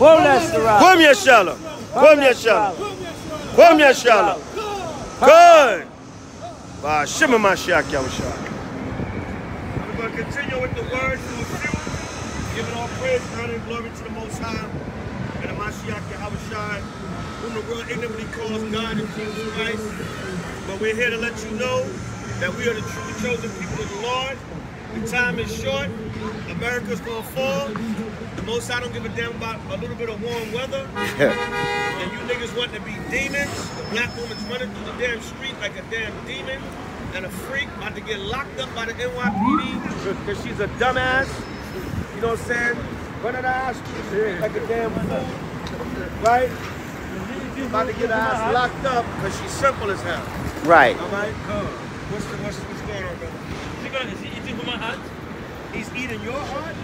Kwam Yeshala. Kwam Yeshala. Kwam Yeshala. Good. By Shema Mashiach Yahushua. We're going to continue with the words to a few. Giving all praise, honor, and glory to the Most High. And the Mashiach Yahushua, whom the world ignorantly calls God and Jesus Christ. But we're here to let you know that we are the true chosen people of the Lord. The time is short. America's going to fall. The Most I don't give a damn about a little bit of warm weather. and you niggas want to be demons. The black woman's running through the damn street like a damn demon and a freak about to get locked up by the NYPD because she's a dumbass. You know what I'm saying? Running her ass the street like a damn fool. Right? About to get her ass locked up because she's simple as hell. Right. All right? What's, the, what's, what's going on, brother? Is he eating from my heart? He's eating your heart?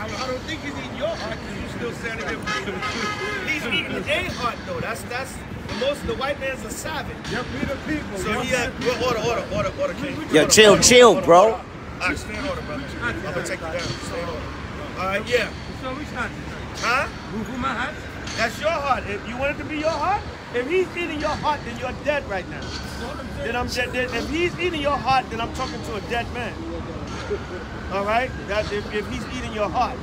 I, I don't think he's eating your heart because you're still standing there. he's eating a heart though. That's that's the most. The white man's a savage. Yep, we the people. So he had well, order, order, order, order, king. Yo, Order, chill, order, chill, order, bro. order. All right, stay in order, brother. I'm gonna take you down. Stay in order. All right, yeah. So which heart is Huh? Who, who my heart? That's your heart. If you want it to be your heart, if he's eating your heart, then you're dead right now. Then I'm dead. Then if he's eating your heart, then I'm talking to a dead man. All right. That if, if he's eating your heart,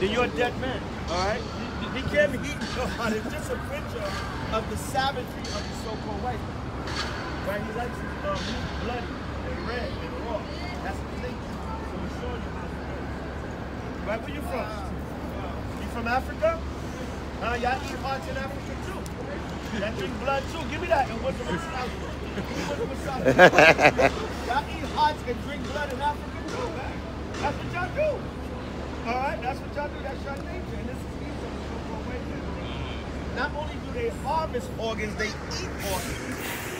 then you're a dead man. All right. He can't be eating your heart. It's just a picture of the savagery of the so-called white man. Right. He likes his uh, meat bloody and red and raw. That's the thing. So he's showing you how to do. Right. Where you from? You from Africa? Uh, y'all eat hearts in Africa too. Y'all drink blood too. Give me that. And what's the? Y'all eat hearts and drink blood in Africa. That's what y'all do. All right, that's what y'all do. That's your nature. And this is easy. Not only do they harvest organs, they eat organs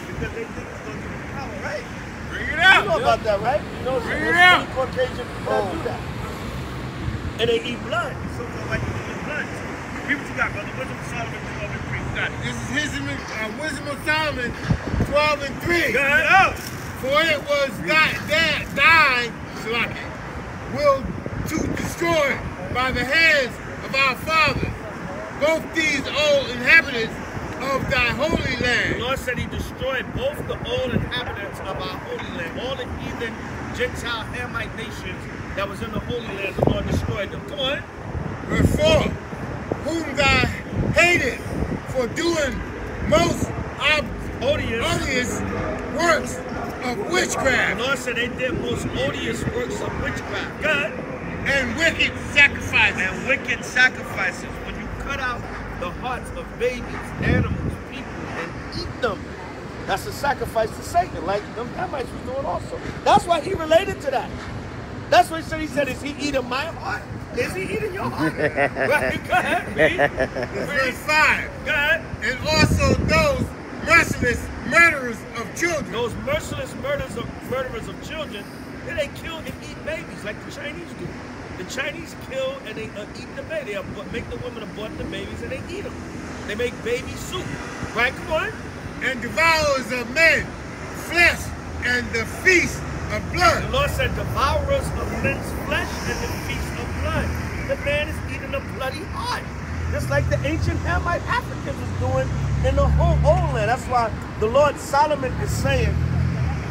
because they think it's going to be power, right? Bring it out. You know about that, right? You know, Bring so it out. Caucasian people that do that. And they eat blood. So-called white people eat blood. People you got, brother. Wisdom of Solomon 12 and 3. You got it. This is Wisdom, uh, Wisdom of Solomon 12 and 3. Go ahead. Oh. For it was not that thine, Salaki, will to destroy by the hands of our fathers, both these old inhabitants of thy holy land. The. Lord said he destroyed both the old inhabitants of our holy land, all the heathen Gentile Hamite nations that was in the holy land, the Lord destroyed them. Come on. Verse 4. Whom thou hated for doing most Odious. odious works of The witchcraft Lord said they did most odious works of witchcraft. God. and wicked sacrifices. And wicked sacrifices. When you cut out the hearts of babies, animals, people, and eat them. That's a sacrifice to Satan, like them Hamites was doing also. That's why he related to that. That's what he said. He said, Is he eating my heart? Is he eating your heart? right, go ahead, read. Verse 5. Go ahead. And also those merciless murderers of children. Those merciless murders of murderers of children, then they kill and eat babies like the Chinese do. The Chinese kill and they uh, eat the baby. They make the women abort the babies and they eat them. They make baby soup. Right? Come on. and devourers of men, flesh, and the feast of blood. The. Lord said, devourers of men's flesh and the feast of blood. The man is eating a bloody heart. Just like the ancient Hamite Africans was doing in the whole old land. That's why the Lord Solomon is saying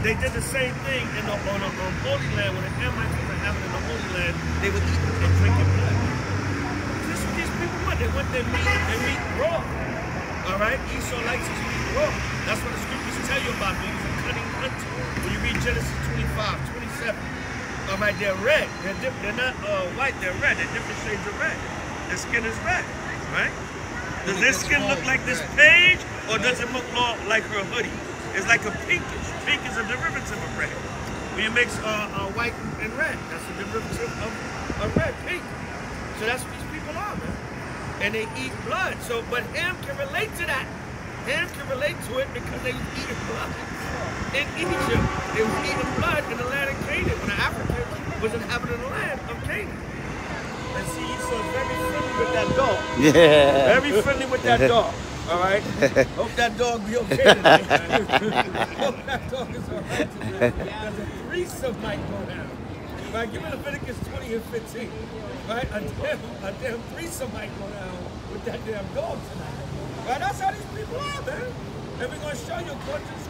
they did the same thing in the on the um, Holy Land when the Hamites were having in the Holy Land. They would eat and drinking blood. This is what these people want. They want their meat and meat raw. All right? Esau likes his meat raw. That's what the scriptures tell you about. He's a cunning hunter. When you read Genesis 25, 27. All right, they're red. They're, they're not uh, white, they're red. They're different shades of red. Their skin is red, right? Does this skin look like this page, or does it look more like her hoodie? It's like a pinkish. Pink is a derivative of red. When you mix uh, uh, white and red, that's a derivative of, of red, pink. So that's what these people are, man. And they eat blood. So, but Ham can relate to that. Ham can relate to it because they eating blood. In Egypt, they was eating blood in the land of Canaan when the Africans was inhabiting the land of Canaan. And see, Esau's very friendly with that dog. Yeah. Very friendly with that dog. All right. Hope that dog be okay tonight. Hope that dog is all right tonight. Because a threesome might go down. Right? Give me Leviticus 20 and 15. Right? A damn, a damn threesome might go down with that damn dog tonight. Right? That's how these people are, man. And we're going to show you according to the scriptures.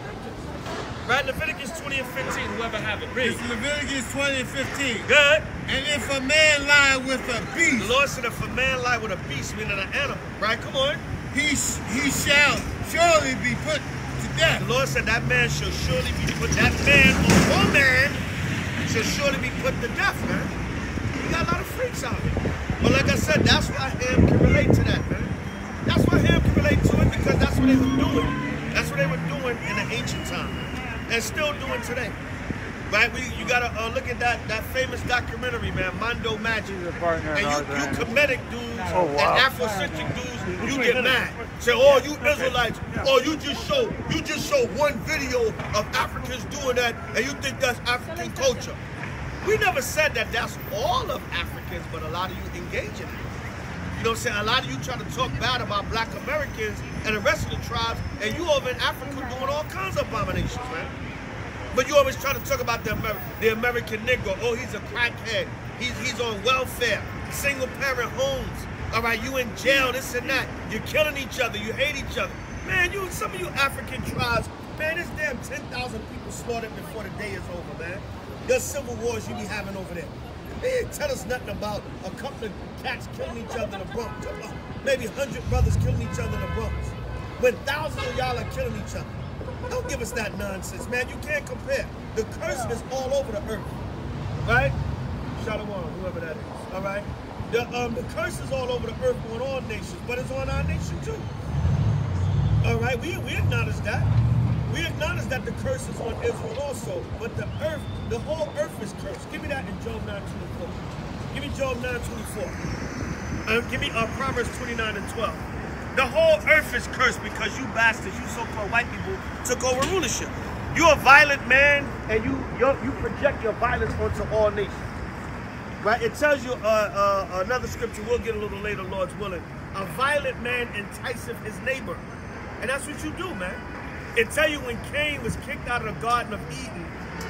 Right? Leviticus 20 and 15. Whoever have it. Read. It's Leviticus 20 and 15. Good. And if a man lie with a beast. The Lord said if a man lie with a beast, meaning an animal. Right? Come on. he, sh- he shall surely be put to death. The Lord said that man shall surely be put, that man or woman shall surely be put to death, man. We got a lot of freaks out here. But like I said, that's why him can relate to that, man. That's why him can relate to it because that's what they were doing. That's what they were doing in the ancient time and still doing today. Right? We, you gotta uh, look at that that famous documentary, man, Mondo Magic. partner And you, you. Kemetic dudes Oh, wow. and Afrocentric dudes, you get mad. Say, oh, you Israelites, oh, you just show you just show one video of Africans doing that, and you think that's African culture. We never said that that's all of Africans, but a lot of you engage in it. You know what I'm saying? A lot of you try to talk bad about black Americans and the rest of the tribes, and you over in Africa doing all kinds of abominations, man. But you always try to talk about the, Amer- the American Negro. Oh, he's a crackhead. He's, he's on welfare, single parent homes. All right, you in jail, this and that. You're killing each other. You hate each other. Man, you some of you African tribes, man, this damn 10,000 people slaughtered before the day is over, man. Your civil wars you be having over there. They tell us nothing about a couple of cats killing each other in the Bronx. Uh, Maybe 100 brothers killing each other in the Bronx. When thousands of y'all are killing each other. Don't give us that nonsense, man. You can't compare. The curse is all over the earth. Right? Shalom, whoever that is. All right? The, um, the curse is all over the earth on all nations, but it's on our nation too. All right? We, we acknowledge that. We acknowledge that the curse is on Israel also, but the earth, the whole earth is cursed. Give me that in Job 9.24. Give me Job 9.24. Uh, give me uh, Proverbs 29 and 12. The whole earth is cursed because you bastards, you so-called white people, took over rulership. You're a violent man, and you you you project your violence onto all nations. Right? It tells you uh, uh, another scripture. We'll get a little later, Lord's willing. A violent man enticeth his neighbor, and that's what you do, man. It tell you when Cain was kicked out of the Garden of Eden,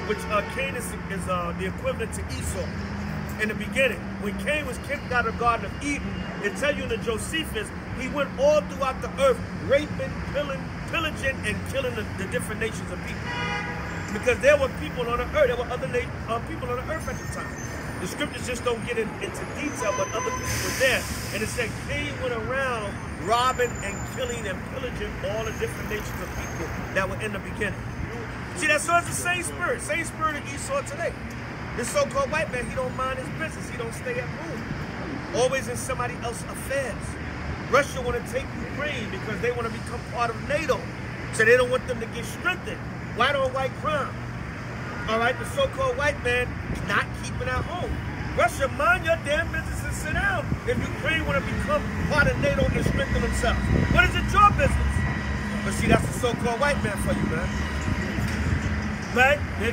which uh, Cain is, is uh, the equivalent to Esau in the beginning. When Cain was kicked out of the Garden of Eden, it tell you in the Josephus, he went all throughout the earth, raping, killing, pillaging, and killing the, the different nations of people. Because there were people on the earth, there were other uh, people on the earth at the time. The scriptures just don't get in, into detail, but other people were there. And it said Cain went around robbing and killing and pillaging all the different nations of people that were in the beginning. See, that's so it's the same spirit, same spirit of Esau today. This so-called white man, he don't mind his business. He don't stay at home. Always in somebody else's affairs. Russia want to take Ukraine because they want to become part of NATO. So they don't want them to get strengthened. White on white crime. All right, the so-called white man not keeping at home. Russia, mind your damn business and sit down. If Ukraine want to become part of NATO and strengthen themselves, what is it your business? But see, that's the so-called white man for you, man. Right? They,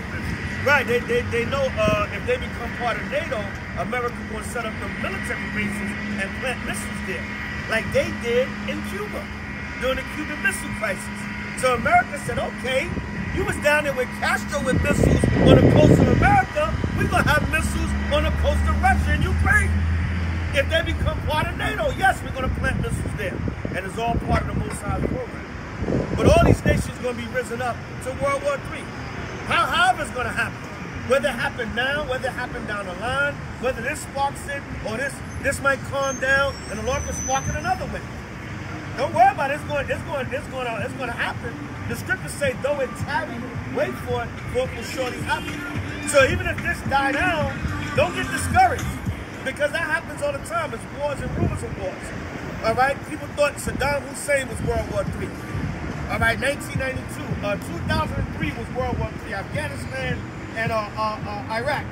right. They, they, they know uh, if they become part of NATO, America to set up the military bases and plant missiles there, like they did in Cuba during the Cuban Missile Crisis. So America said, okay, you was down there with Castro with missiles on the coast of America. We're going to have missiles on the coast of Russia and Ukraine. If they become part of NATO, yes, we're going to plant missiles there. And it's all part of the Mossad program. But all these nations going to be risen up to World War III. How, however it's going to happen. Whether it happen now, whether it happen down the line, whether this sparks it or this this might calm down and the Lord can spark it another way. Don't worry about it. It's going, it's going, it's going to, it's going to happen. The scriptures say, though it tarry, wait for it, for it will surely happen. So even if this die down, don't get discouraged. Because that happens all the time. It's wars and rumors of wars. All right? People thought Saddam Hussein was World War III. All right, 1992. Uh, 2003 was World War III. Afghanistan and uh, uh, uh, Iraq.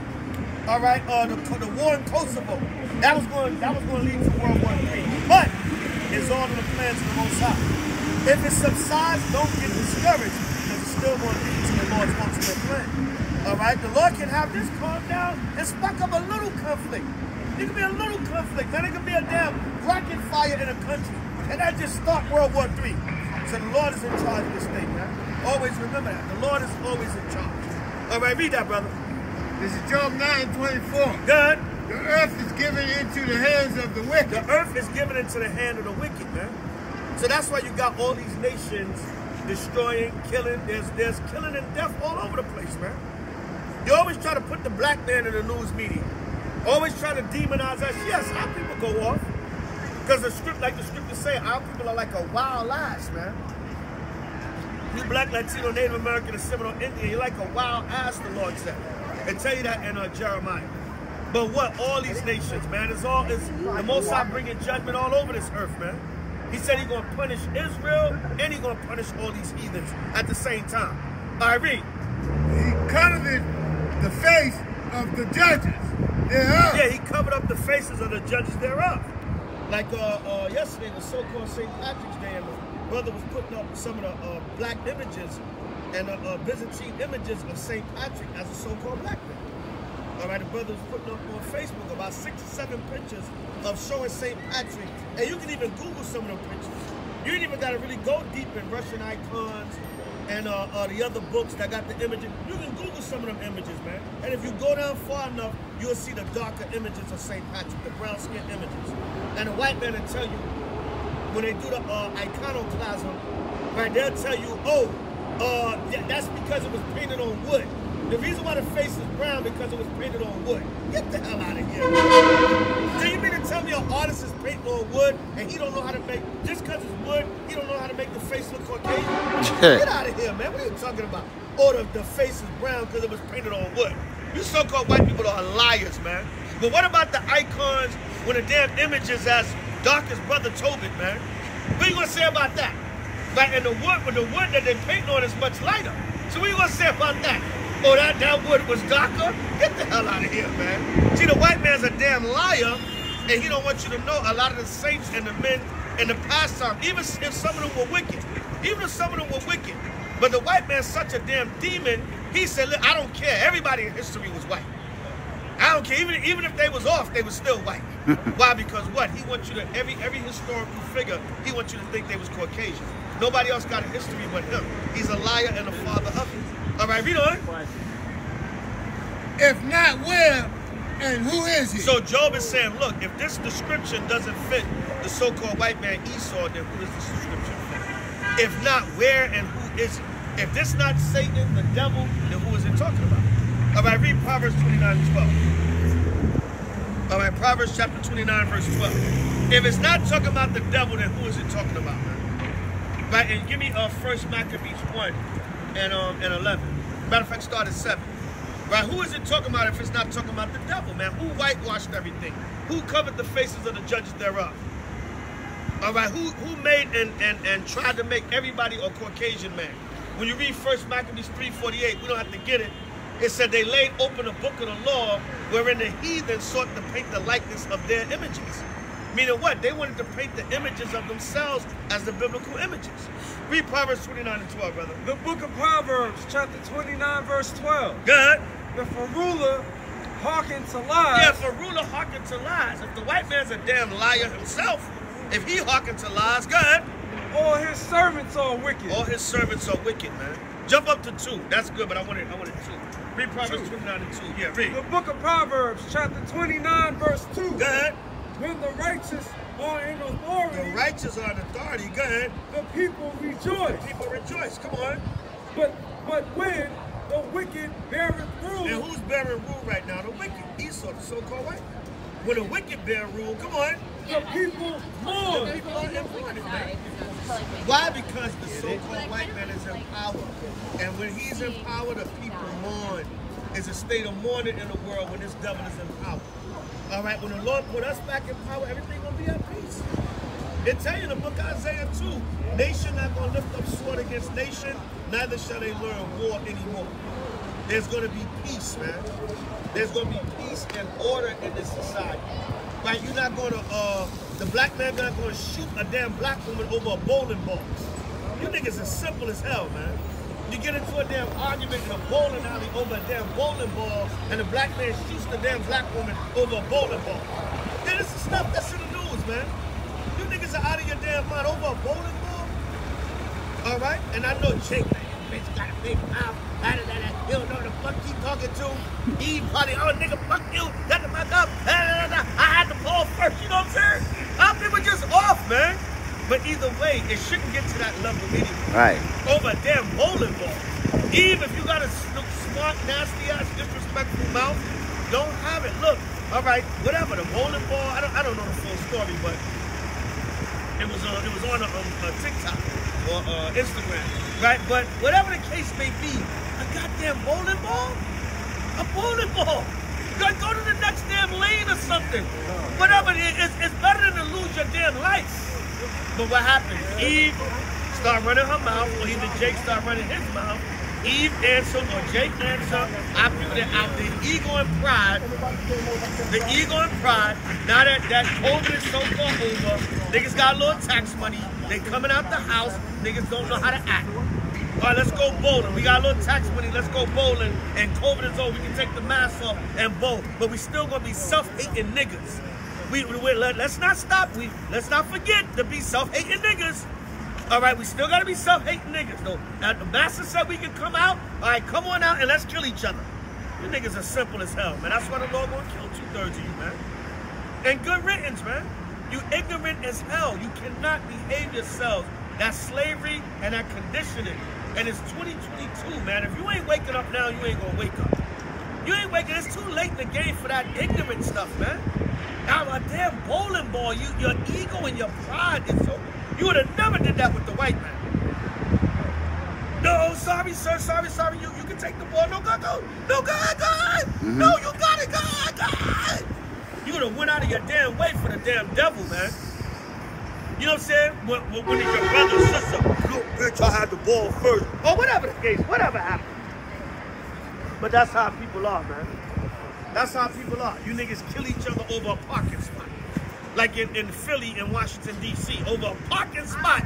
All right, uh, the, the war in Kosovo. That was going. That was going to lead to World War III. But it's all in the plans of the Most High. If it subsides, don't get discouraged because it's still going to lead to the Lord's ultimate plan. All right, the Lord can have this calm down and spark up a little conflict. It could be a little conflict, then it could be a damn rocket fire in a country, and that just start World War III. So the Lord is in charge of this thing, man. Always remember that. The Lord is always in charge. All right, read that, brother. This is Job 9 24. God, The earth is given into the hands of the wicked. the earth is given into the hand of the wicked, man. So that's why you got all these nations destroying, killing. There's there's killing and death all over the place, man. You always try to put the black man in the news media. Always try to demonize us. Yes, our people go off. Because the script, like the scriptures say, our people are like a wild ass, man. You black, Latino, Native American, and Seminole Indian, you're like a wild ass, the Lord said. And tell you that in uh, Jeremiah. But what? All these nations, man. It's all it's the most High bringing judgment all over this earth, man. He said he's gonna punish Israel and he's gonna punish all these heathens at the same time. Read. He covered the face of the judges thereof. Yeah, he covered up the faces of the judges thereof. Like uh, uh, yesterday was so-called St. Patrick's Day, and the brother was putting up some of the uh, black images and uh, uh, Byzantine images of St. Patrick as a so-called black man. All right, the brother was putting up on Facebook about six or seven pictures of showing St. Patrick, and you can even Google some of them pictures. You ain't even got to really go deep in Russian icons and uh, uh, the other books that got the images. You can Google some of them images, man. And if you go down far enough, you'll see the darker images of St. Patrick, the brown skin images. And the white man will tell you, when they do the uh, iconoclasm, right, they'll tell you, oh, uh, that's because it was painted on wood. The reason why the face is brown because it was painted on wood. Get the hell out of here. Do you mean to tell me an artist is painting on wood and he don't know how to make, just because it's wood, he don't know how to make the face look Caucasian? Get out of here, man. What are you talking about? Or the, the face is brown because it was painted on wood. You so-called white people are liars, man. But what about the icons when the damn image is as dark as Brother Tobit, man? What are you gonna say about that? Like, and the wood, when the wood that they paint on is much lighter. So what are you gonna say about that? Oh, that, that wood was darker? Get the hell out of here, man. See, the white man's a damn liar, and he don't want you to know a lot of the saints and the men in the past time, even if some of them were wicked, even if some of them were wicked, but the white man's such a damn demon, he said, look, I don't care. Everybody in history was white. I don't care. Even, even if they was off, they was still white. Why? Because what? He wants you to, every every historical figure, he wants you to think they was Caucasian. Nobody else got a history but him. He's a liar and a father of it. All right, read on. If not, where and who is he? So Job is saying, look, if this description doesn't fit the so-called white man Esau, then who does this description fit? If not, where and who is it? If this not Satan, the devil, then who is it talking about? All right, read Proverbs 29 and 12. All right, Proverbs chapter 29, verse 12. If it's not talking about the devil, then who is it talking about, man? Right, and give me uh, First Maccabees 1 and, um, and 11. Matter of fact, start at 7. Right? Who is it talking about if it's not talking about the devil, man? Who whitewashed everything? Who covered the faces of the judges thereof? All right, who who made and, and, and tried to make everybody a Caucasian man? When you read First Maccabees 3.48, we don't have to get it. It said they laid open a book of the law wherein the heathen sought to paint the likeness of their images. Meaning what? They wanted to paint the images of themselves as the biblical images. Read Proverbs 29 and 12, brother. The book of Proverbs, chapter 29, verse 12. Good. If a ruler hearken to lies, Yeah, if a ruler hearken to lies, if the white man's a damn liar himself, if he hearken to lies, good. all his servants are wicked. All his servants are wicked, man. Jump up to two. That's good, but I wanted I wanted two. Read Proverbs Two. 29 and 2. Yeah, read. The book of Proverbs, chapter 29, verse 2. Good. When the righteous are in authority, The righteous are in authority. Go ahead. the people rejoice. The People rejoice. Come on. But but when the wicked beareth rule, And who's bearing rule right now? The wicked. Esau, the so-called white. When the wicked bear rule, come on. the people The mourn. people are important, man. Why? Because the so-called white man is in power. And when he's in power, the people mourn. It's a state of mourning in the world when this devil is in power. All right, when the Lord put us back in power, everything gonna be at peace. It tell you in the book Isaiah 2, nation not gonna lift up sword against nation, neither shall they learn war anymore. There's gonna be peace, man. There's gonna be peace and order in this society. Right? You're not gonna uh the black man not gonna shoot a damn black woman over a bowling ball. You niggas is simple as hell, man. You get into a damn argument in a bowling alley over a damn bowling ball, and a black man shoots the damn black woman over a bowling ball. Yeah, this is stuff that's in the news, man. You niggas are out of your damn mind over a bowling ball. All right, and I know Jake, man, bitch got a big mouth. Da, da, da. He don't know the fuck he talking to. He probably, oh nigga, fuck you. Shut the fuck up. I had to pull first. You know what I'm saying? Our people just off, man. But either way, it shouldn't get to that level anyway. Right. Over a damn bowling ball. Even if you got a smart, nasty ass, disrespectful mouth, don't have it. Look, all right, whatever. The bowling ball. I don't. I don't know the full story, but it was on. It was on a, um, a TikTok or uh, Instagram, right? But whatever the case may be, a goddamn bowling ball, a bowling ball. Go, go to the next damn lane or something. Whatever. It's, it's better than to lose your damn life. But what happens? Eve start running her mouth, or either Jake start running his mouth. Eve answered or Jake answered after the, out the ego and pride. The ego and pride. Now that that COVID is so far over, niggas got a little tax money. They coming out the house. Niggas don't know how to act. All right, let's go bowling. We got a little tax money. Let's go bowling. And COVID is over. We can take the mask off and bowl. But we still gonna be self-hating niggas. We, we let, us not stop. We let's not forget to be self-hating niggas. All right, we still gotta be self-hating niggas. though. Now the master said we can come out. All right, come on out and let's kill each other. You niggas are simple as hell, man. That's why the Lord gonna kill two thirds of you, man. And good riddance, man. You ignorant as hell. You cannot behave yourselves. That's slavery and that conditioning. And it's 2022, man. If you ain't waking up now, you ain't gonna wake up. You ain't waking. It's too late in the game for that ignorant stuff, man. Now a damn bowling ball, you your ego and your pride is so. You would have never did that with the white man. No, sorry, sir. Sorry, sorry. You you can take the ball. No, go, go. No, go, ahead, go. ahead. Mm-hmm. No, you got it. Go, ahead, go. You would have went out of your damn way for the damn devil, man. You know what I'm saying? When, when, when it's your brother or sister, look, bitch, I had the ball first. Or whatever the case, whatever happened. But that's how people are, man. That's how people are. You niggas kill each other over a parking spot. Like in, in Philly and Washington, D.C., over a parking spot.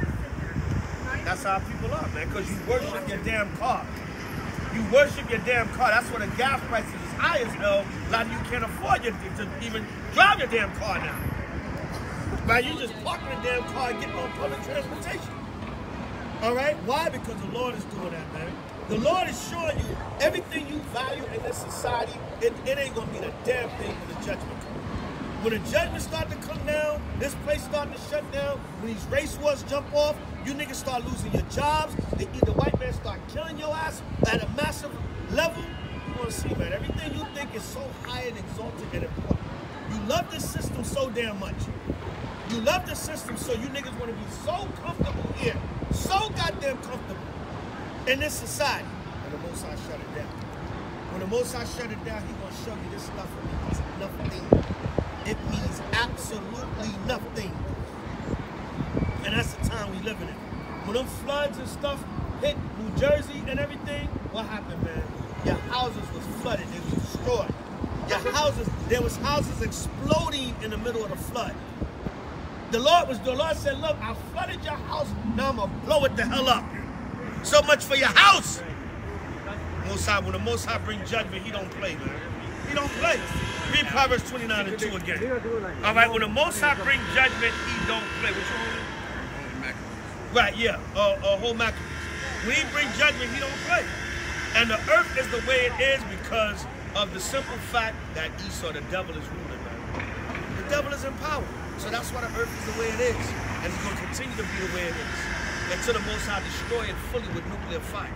That's how people are, man, because you worship your damn car. You worship your damn car. That's why the gas prices is high as hell. A lot of you can't afford your, to even drive your damn car now. Right? You just park in the damn car and getting on public transportation. All right? Why? Because the Lord is doing that, man. The Lord is showing you everything you value in this society, it, it ain't gonna be the damn thing when the judgment comes. When the judgment start to come down, this place starting to shut down, when these race wars jump off, you niggas start losing your jobs, the, the white man start killing your ass at a massive level. You wanna see, man, everything you think is so high and exalted and important. You love this system so damn much. You love the system, so you niggas want to be so comfortable here, so goddamn comfortable in this society. And the Most High shut it down. When the Most High shut it down, he gonna show you this stuff means nothing. It means absolutely nothing. And that's the time we living in. When them floods and stuff hit New Jersey and everything, what happened, man? Your houses was flooded, they was destroyed. Your houses, there was houses exploding in the middle of the flood. The Lord was the Lord said, look, I flooded your house, now I'm gonna blow it the hell up. So much for your house. Most High, when the Most High bring judgment, he don't play, man. He don't play. Read Proverbs 29 and 2 again. All right, when the Most High bring judgment, he don't play. What you? Right, yeah, uh, uh, whole Maccabees. When he bring judgment, he don't play. And the earth is the way it is because of the simple fact that Esau, the devil, is ruling, man. The devil is in power. So that's why the earth is the way it is. And it's going to continue to be the way it is. Until the Most High destroy it fully with nuclear fire.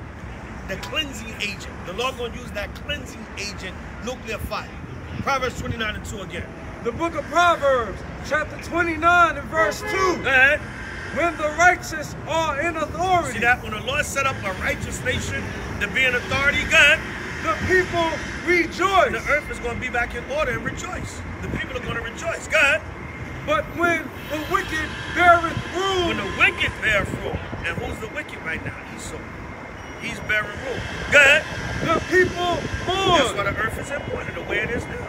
The cleansing agent. The Lord going to use that cleansing agent, nuclear fire. Proverbs 29 and 2 again. The book of Proverbs, chapter 29 and verse 2. Go ahead. When the righteous are in authority, See that? When the Lord set up a righteous nation to be an authority, God, the people rejoice. the earth is going to be back in order and rejoice. The people are going to rejoice. God, But when the wicked beareth rule, when the wicked bear fruit, and who's the wicked right now? Esau. He's bearing rule. God, the people that's why the earth is important the way it is now.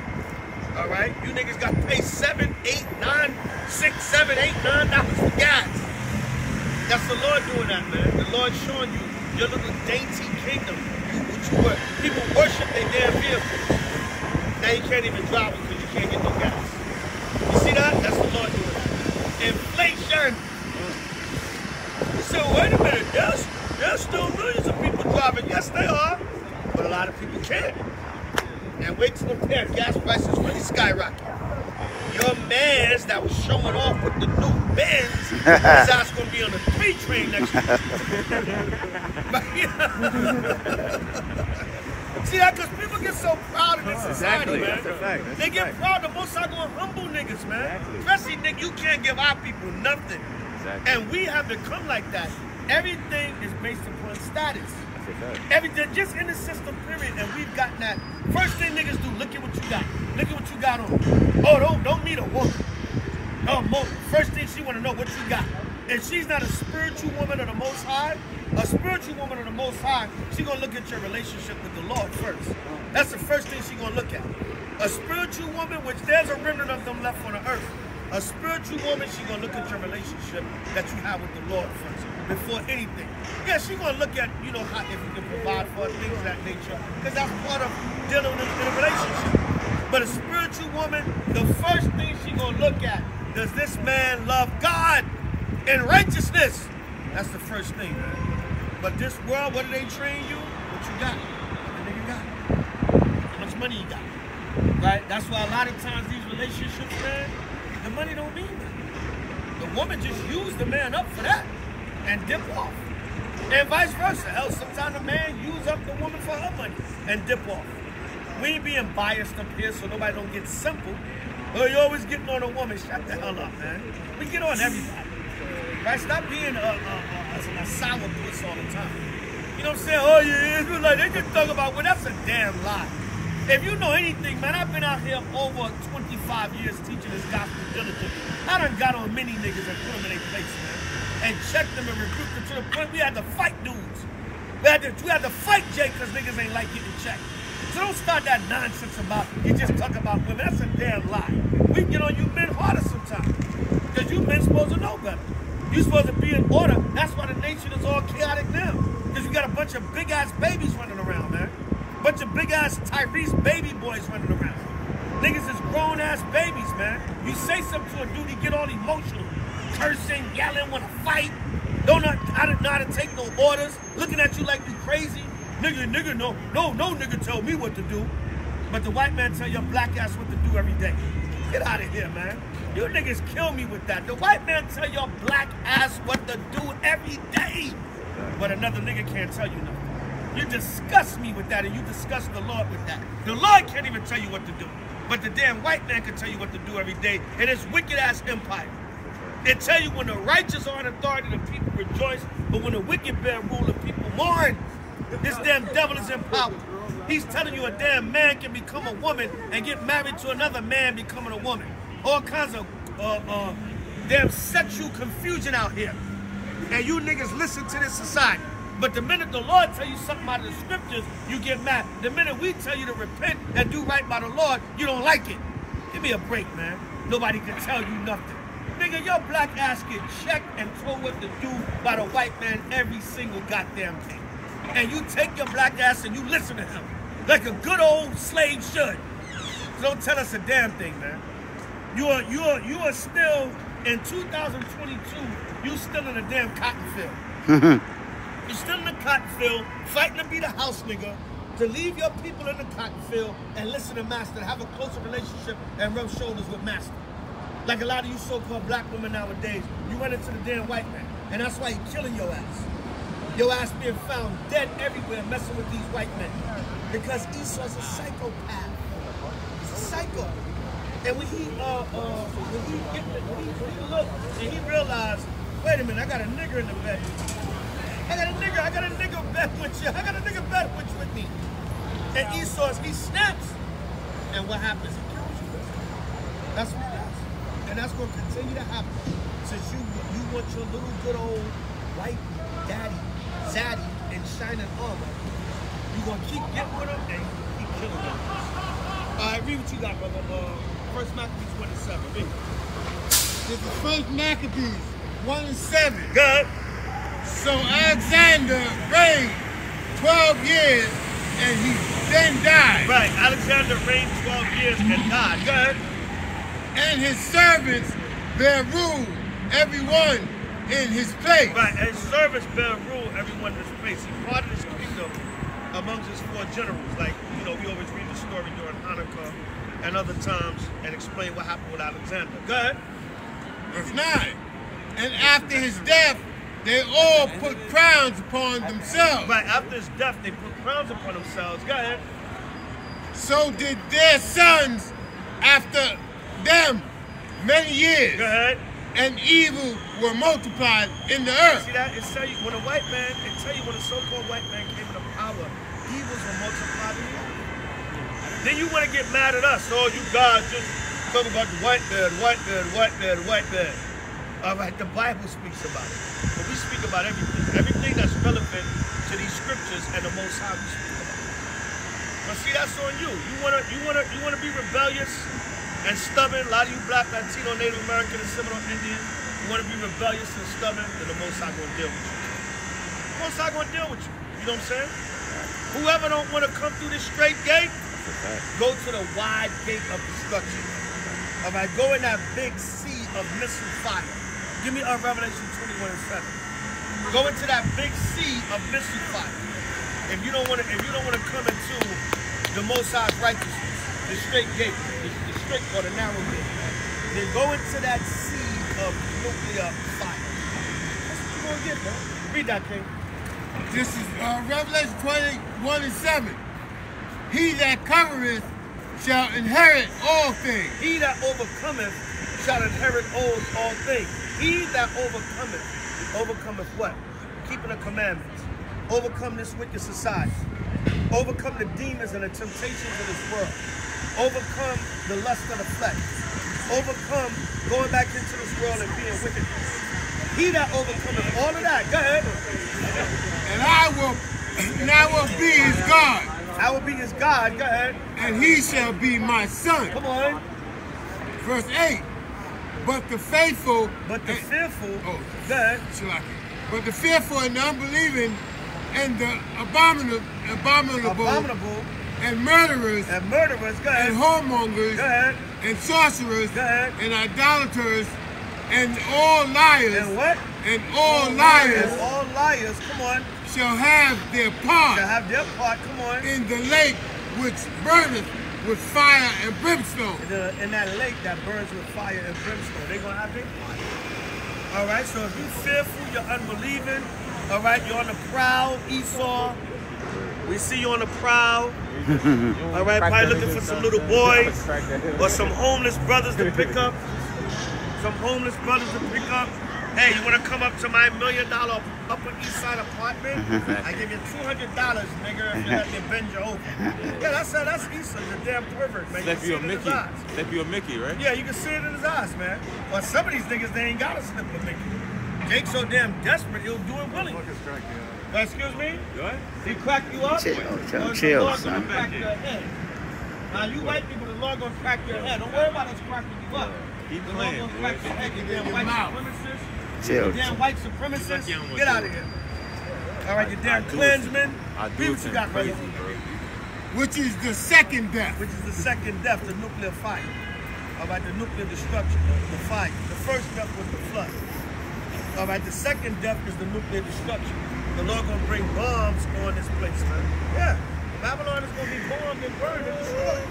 All right, you niggas got to pay seven, eight, nine, six, seven, eight, nine dollars for gas. That's the Lord doing that, man. The Lord showing you your little dainty kingdom. You, what you were. People worship their damn vehicles. Now you can't even drive them because you can't get no gas. That? That's the Lord doing that. Inflation. You say, wait a minute, there's, there's still millions of people driving. Yes, they are. But a lot of people can't. And wait till the pair gas prices really skyrocket. Your man's that was showing off with the new Benz, his ass gonna be on the three train next week. See that? Because people get so proud of this society, Exactly. man. That's a fact. That's they get fact. proud. The most I gonna humble niggas, man. Exactly. Especially nigga, you can't give our people nothing. Exactly. And we have become like that. Everything is based upon status. That's a fact. Everything just in the system, period. And we've gotten that. First thing niggas do, look at what you got. Look at what you got on. Oh, don't don't meet a woman. No, mo- first thing she wanna know what you got. If she's not a spiritual woman of the most high, a spiritual woman of the most high, she gonna look at your relationship with the Lord first. That's the first thing she gonna look at. A spiritual woman, which there's a remnant of them left on the earth. A spiritual woman, she gonna look at your relationship that you have with the Lord first, before anything. Yeah, she gonna look at, you know, how if you can provide for things of that nature, because that's part of dealing in, a relationship. But a spiritual woman, the first thing she gonna look at, does this man love God in righteousness? That's the first thing. But this world, what do they train you? What you got? What the nigga got? How much money you got? Right? That's why a lot of times these relationships, man, the money don't mean nothing. The woman just used the man up for that and dip off. And vice versa. Hell, sometimes the man use up the woman for her money and dip off. We ain't being biased up here so nobody don't get simple. Oh, you always getting on a woman. Shut the hell up, man. We get on everybody. Right? Stop being a, a, a, a sour puss all the time. You know what I'm saying? Oh, yeah, it's like they just talk about, well, that's a damn lie. If you know anything, man, I've been out here over 25 years teaching this gospel diligently. I done got on many niggas and put them in their place, man. And checked them and recruit them to the point we had to fight dudes. We had to, we had to fight Jake because niggas ain't like getting checked. So don't start that nonsense about you just talk about women. That's a damn lie. We get on you men harder sometimes. Because you men supposed to know better. You supposed to be in order. That's why the nation is all chaotic now. Because you got a bunch of big ass babies running around, man. Bunch of big ass Tyrese baby boys running around. Niggas is grown ass babies, man. You say something to a dude, he get all emotional. Cursing, yelling, wanna fight. Don't know how to, know how to take no orders. Looking at you like you crazy. Nigga, nigga, no, no, no nigga tell me what to do. But the white man tell your black ass what to do every day. Get out of here, man. You niggas kill me with that. The white man tell your black ass what to do every day. But another nigga can't tell you nothing. You disgust me with that and you disgust the Lord with that. The Lord can't even tell you what to do. But the damn white man can tell you what to do every day in his wicked ass empire. They tell you when the righteous are in authority, the people rejoice. But when the wicked bear rule, the people mourn. This damn devil is in power. He's telling you a damn man can become a woman and get married to another man becoming a woman. All kinds of uh, uh, damn sexual confusion out here. And you niggas listen to this society. But the minute the Lord tell you something out of the scriptures, you get mad. The minute we tell you to repent and do right by the Lord, you don't like it. Give me a break, man. Nobody can tell you nothing. Nigga, your black ass get checked and told what to do by the white man every single goddamn thing. And you take your black ass and you listen to him like a good old slave should. Don't tell us a damn thing, man. You are you are you are still in 2022. You still in a damn cotton field. You're still in the cotton field, fighting to be the house nigga, to leave your people in the cotton field and listen to Master, have a closer relationship and rub shoulders with Master. Like a lot of you so-called black women nowadays, you run into the damn white man, and that's why he's killing your ass. Your ass being found dead everywhere messing with these white men. Because Esau's a psychopath. He's a psycho. And when he uh uh when he get the, when he, he looked and he realized, wait a minute, I got a nigger in the bed. I got a nigger, I got a nigger bed with you. I got a nigger bed with you with me. And Esau, he snaps. And what happens? He kills you. That's what he does. And that's gonna continue to happen. Since you you want your little good old white daddy, zaddy, and shining armor, you're gonna keep getting with him and keep killing. All right, read what you got, brother. Uh, First Maccabees 27. Read. This is First Maccabees 1 and 7. Good. So Alexander reigned 12 years and he then died. Right. Alexander reigned 12 years and died. Good. And his servants bear rule, everyone in his place. Right. And servants bear rule everyone in his place. He parted his kingdom amongst his four generals. Like, you know, we always read the story during Hanukkah and other times and explain what happened with Alexander. Go ahead. Verse 9. And after his death, they all put crowns upon themselves. Right, after his death, they put crowns upon themselves. Go ahead. So did their sons after them many years. Go ahead. And evil were multiplied in the earth. See that? It tell you when a white man, it tell you when a so-called white man came into power, evils were multiplied in the earth. Then you want to get mad at us. Oh, you guys just talk about the white man, white man, white man, white man. All right, the Bible speaks about it. But we speak about everything. Everything that's relevant to these scriptures and the Most High we speak about. But see, that's on you. You wanna, you wanna, you wanna be rebellious and stubborn. A lot of you Black, Latino, Native American, and Seminole Indian, you wanna be rebellious and stubborn. Then the Most High gonna deal with you. The Most High gonna deal with you. You know what I'm saying? Whoever don't wanna come through this straight gate, go to the wide gate of destruction. All right, go in that big sea of missile fire. Give me a Revelation 21 and 7. Go into that big sea of missile fire. If you don't want to, if you don't want to come into the Most High's righteousness, the straight gate, the, the straight or the narrow gate, then go into that sea of nuclear fire. That's what you're gonna get, man. Read that, King. This is uh, Revelation 21 and 7. He that covereth shall inherit all things. He that overcometh shall inherit all, all things. He that overcometh, overcometh what? Keeping the commandments. Overcome this wicked society. Overcome the demons and the temptations of this world. Overcome the lust of the flesh. Overcome going back into this world and being wicked. He that overcometh all of that, go ahead. And I will and I will be his God, I will be his God, go ahead. and he shall be my son. Come on. Verse 8. But the faithful But the and- fearful, Oh. Shalaki. But the fearful and the unbelieving and the abominable, abominable, Abominable and murderers and murderers, go ahead. and whoremongers Go ahead. and sorcerers Go ahead. and idolaters and all liars And what? and all liars And all liars, come on, shall have their to part have their part, come on, in the lake which burneth with fire and brimstone. in, the, in that lake that burns with fire and brimstone. They're going to have their part. All right, so if you're fearful, you're unbelieving, all right, you're on the prowl, Esau. We see you on the prowl. All right, probably looking for some little boys or some homeless brothers to pick up. Some homeless brothers to pick up. Hey, you want to come up to my million dollar Upper East Side apartment? I give you two hundred dollars, nigga, if you let me bend you over. Yeah, that's that's Esau. He's a damn pervert, man. Slap can you see a it in his Mickey. eyes. Slap you a Mickey, right? Yeah, you can see it in his eyes, man. But some of these niggas, they ain't got to slip a Mickey. Jake's so damn desperate, he'll do it willingly. Uh, excuse me? What? He crack you up? Chill, Or chill, chill, son. crack your head? Now you white people, the Lord gonna crack your head. Don't worry about us cracking you up. Keep The Lord playing, gonna crack your head, you damn white mouth. Supremacists. Chill. Damn white Like you supremacists. Get out of here. All right, you damn I do. Klansmen. I do what you to got, brother. crazy, bro. Which is the second death. Which is the second death, the nuclear fire. All right, the nuclear destruction, the, the fire. The first death was the flood. All right, the second death is the nuclear destruction. The Lord gonna bring bombs on this place, man. Yeah, Babylon is gonna be bombed and burned and destroyed.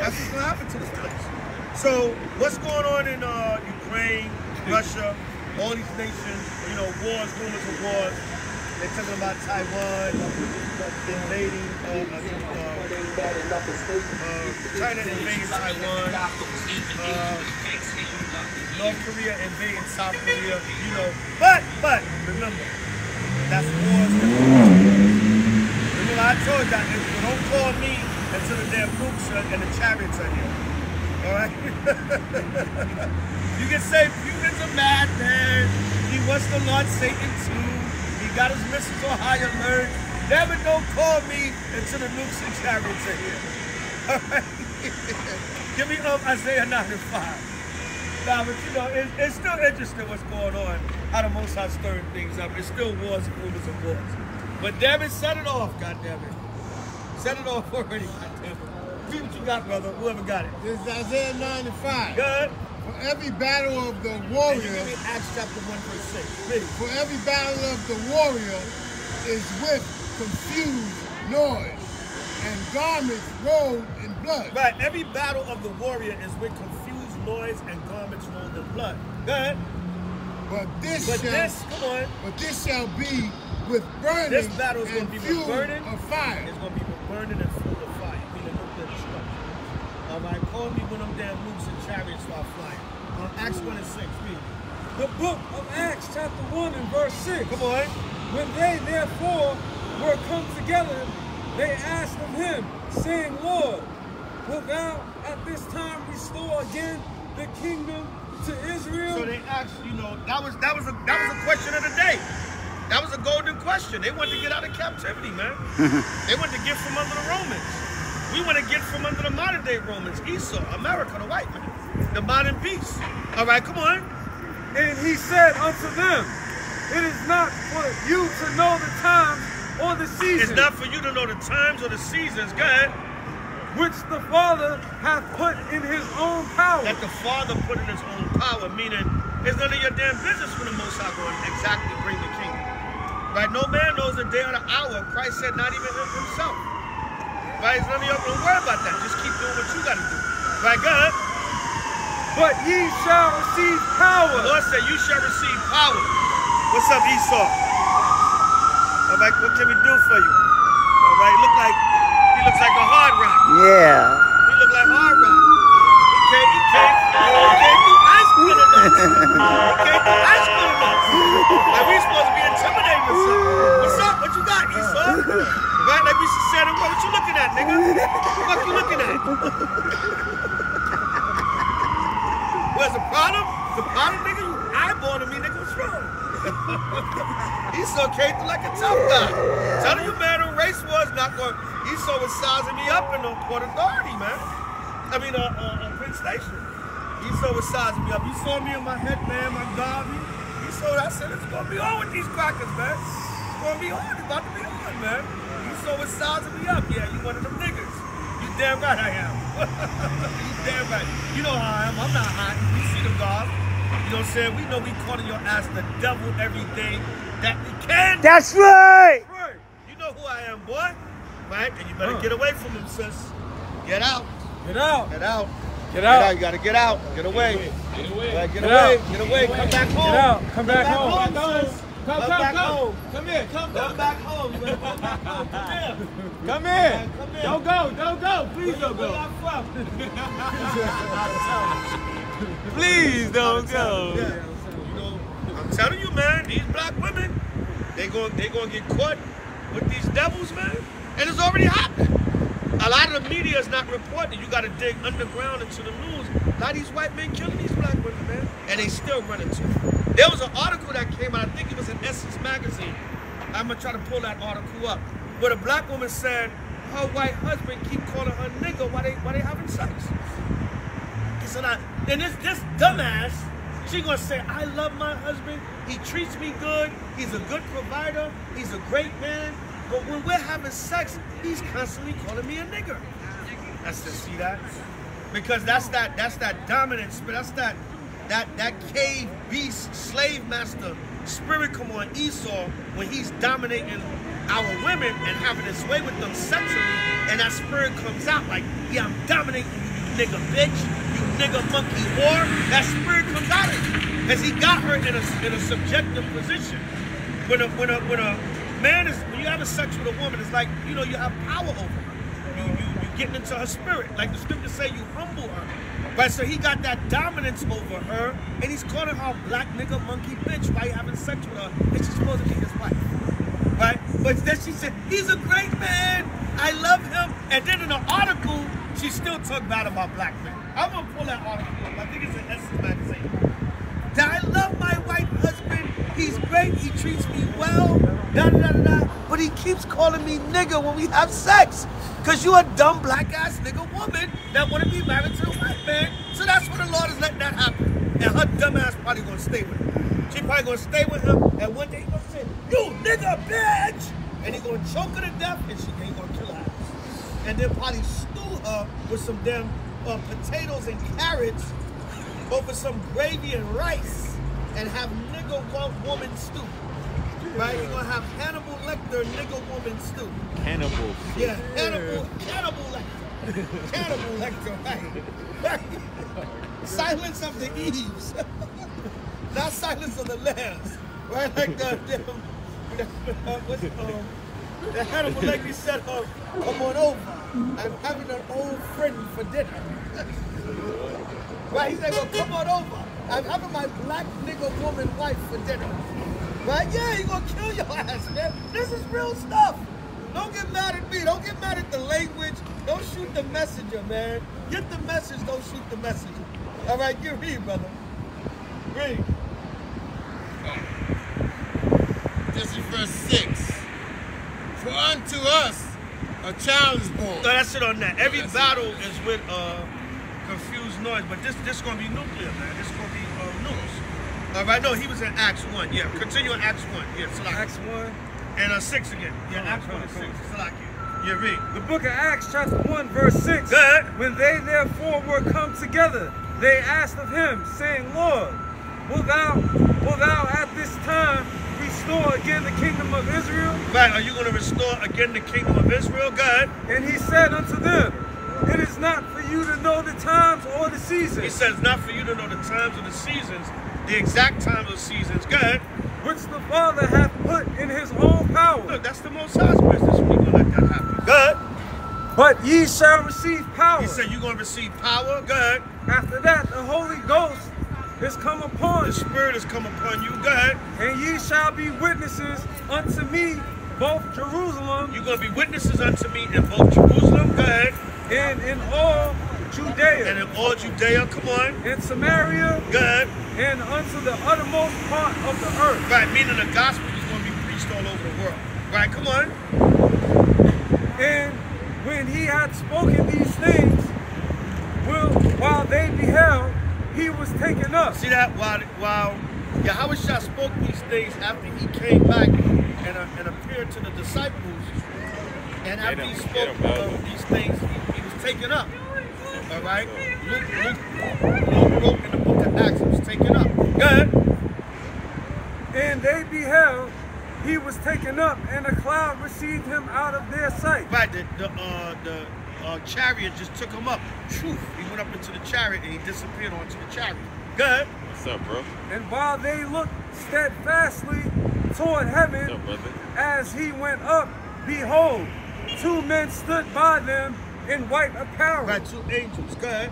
That's what's gonna happen to this place. So, what's going on in uh, Ukraine, Russia, all these nations? You know, wars, rumors of wars. They're talking about Taiwan invading, uh, uh, uh, uh, China invading Taiwan, uh, North Korea invading South Korea, you know. But, but, remember, that's wars. Remember, I told y'all, don't call me until the damn nukes and the chariots are here. All right? you can say Putin's a madman. He wants the Lord Satan too. He got his missiles on high alert. Never don't call me until the nukes and chariots are here. All right? Give me up Isaiah 9 and 5. Nah, but you know, it, it's still interesting what's going on. How the Most High stirring things up. It's still wars and rumors of wars. But damn it, set it off, God damn it. Set it off already, goddammit. See what you got, brother. Whoever got it. This is Isaiah 9 and 5. Good. For every battle of the warrior, Acts chapter 1, verse 6. For every battle of the warrior is with confused noise, and garments rolled in blood. Right, every battle of the warrior is with confused noise and garments rolled in blood. Go ahead. But this But shall, this, come on, but this shall be with burning This battle is and gonna be with burning. of fire. it's going to be with burning and full of fire, meaning nuclear destruction. All right, call me when them damn nukes and chariots start flying. On Acts 1 and 6, read. The book of Acts, chapter 1 and verse 6. Come on. When they therefore were come together, they asked of him, saying, Lord, wilt thou at this time restore again the kingdom to Israel? So they asked, you know, that was that was a that was a question of the day. That was a golden question. They wanted to get out of captivity, man. they wanted to get from under the Romans. We want to get from under the modern day Romans, Esau, America, the white man, the modern beast. All right, come on. And he said unto them, It is not for you to know the times or the seasons It's not for you to know the times or the seasons, go ahead, which the Father hath put in his own power. that the Father put in his own power, meaning it's none of your damn business when the Most High going to exactly bring the kingdom. Right? No man knows the day or the hour. Christ said, not even himself. Right? It's none of y'all don't worry about that. Just keep doing what you got to do. Right? Go ahead. But ye shall receive The power. Lord said, you shall receive power. What's up, Esau? All right, what can we do for you? All right, look like, he looks like a hard rock. Yeah. He look like hard rock. He can't, he can't, he can't do ice cream enough. He can't do ice cream enough. Like we supposed to be intimidating or something. What's up? What you got, Esau? Right? Like we should say to him, what you looking at, nigga? What you looking at? What's the problem? The problem, nigga? You eyeballing me, nigga. What's wrong? Esau came through like a tough guy. Telling you, man, the race was not going. Esau was sizing me up in the Port Authority, man. I mean, uh, uh, uh, Penn Station. Esau was sizing me up. You saw me in my headband, my garvey. Esau, I said, it's gonna be on with these crackers, man. It's gonna be on. It's about to be on, man. Esau was sizing me up. Yeah, you one of them niggas. You damn right I am. you damn right. You know how I am. I'm not hot. You see the God. You know what I'm saying? We know we calling your ass the devil every day that we can. That's right. Right. You know who I am, boy. Right? And you better get away from him, sis. Get out. Get out. Get out. Get out. You gotta get out. Get away. Get away. Get, Get away. out. Get away. Come back home. Get out. Come back back home. home, sis. Come, Come come, back come. home. Come here. Come, Come come. back home. You better come back home. Come here. Come in. Come in. Don't go. Don't go. Please don't go. Please don't go. You know, I'm telling you, man, these black women, they going they gonna get caught with these devils, man. And it's already happened. A lot of the media is not reporting. You got to dig underground into the news. A lot of these white men killing these black women, man, and they still running to. it. There was an article that came out. I think it was in Essence magazine. I'm gonna try to pull that article up, where a black woman said her white husband keep calling her nigga while they while they having sex. Said, I, and this, this dumbass, she gonna say, I love my husband. He treats me good. He's a good provider. He's a great man. But when we're having sex, he's constantly calling me a nigger. That's to see that, because that's that that's that dominance, but That's that that that cave beast slave master spirit come on Esau when he's dominating our women and having his way with them sexually, and that spirit comes out like, yeah, I'm dominating you, you nigga bitch, you nigga monkey whore. That spirit comes out of him because he got her in a in a subjective position. When a when a when a man is when you have a sex with a woman, it's like you know you have power over her. You you you getting into her spirit, like the scriptures say, you humble her. Right, so he got that dominance over her, and he's calling her black nigga monkey bitch while having sex with her, and she's supposed to be his wife right? But then she said, he's a great man. I love him. And then in the article, she still talked bad about black men. I'm gonna pull that article up. I think it's in Essence magazine. That I love my white husband. He's great. He treats me well. Da da da. But he keeps calling me nigga when we have sex. Cause you a dumb black ass nigga woman that want to be married to a white man. So that's what the Lord is letting that happen. And her dumb ass probably gonna stay with him. She probably gonna stay with him. And one day he gonna say, "You nigga bitch," and he gonna choke her to death, and she ain't gonna kill her ass. And then probably stew her with some damn uh, potatoes and carrots over some gravy and rice, and have nigga wo- woman stew. Right? You're gonna have Hannibal Lecter, nigga woman stew. Cannibal. Yeah, Hannibal, Hannibal Lecter. Hannibal Lecter, right? Silence of the Eves. Not Silence of the Lambs. Right? Like the, the, what's, um, the Hannibal Lecter said, uh, come on over. I'm having an old friend for dinner. right? He said, well, come on over. I'm having my black nigga woman wife for dinner. Right? Yeah, he gonna kill your ass, man. This is real stuff. Don't get mad at me. Don't get mad at the language. Don't shoot the messenger, man. Get the message, don't shoot the messenger. All right, get read, brother. Read. This is verse 6. For unto us a child is born. No, that's it on that. Every That's battle is with uh, confused noise, but this this gonna be nuclear, man. This gonna be nukes. All right, no, he was in Acts 1. Yeah, continue in Acts 1. Yeah, Salaki. Acts 1. And uh, 6 again. Yeah, on, Acts 1 on, and 6. come Salaki. Yeah, read. The book of Acts, chapter 1, verse 6. Good. When they therefore were come together, they asked of him, saying, Lord, wilt thou, wilt thou at this time restore again the kingdom of Israel? Right, are you going to restore again the kingdom of Israel? God. And he said unto them, It is not for you to know the times or the seasons, He says, not for you to know the times or the seasons, the exact times or seasons. God. which the Father hath put in his own power. Look, that's the most high's business. We gonna let that happen. Good. But ye shall receive power. He said, you're going to receive power. Good. After that, the Holy Ghost is come upon The Spirit has come upon you. Good. and ye shall be witnesses unto me, both Jerusalem You're going to be witnesses unto me in both Jerusalem. Good. and in all Judea. And in all Judea. Come on. and Samaria, Good. And unto the uttermost part of the earth. Right, meaning the gospel is going to be preached all over the world. Right, come on. And when he had spoken these things, will, while they beheld, he was taken up. See that? While, while Yahweh Shah spoke these things after he came back and, uh, and appeared to the disciples, and after he spoke get of these things, he, he was taken up. All right? Luke, Luke, Luke wrote in the book of Acts, taken up. Good. And they beheld, he was taken up, and a cloud received him out of their sight. Right, the, the, uh, the uh, chariot just took him up. Phew, He went up into the chariot and he disappeared onto the chariot. Good. What's up, bro? And while they looked steadfastly toward heaven, up, as he went up, behold, two men stood by them in white apparel, Right, two angels. Good.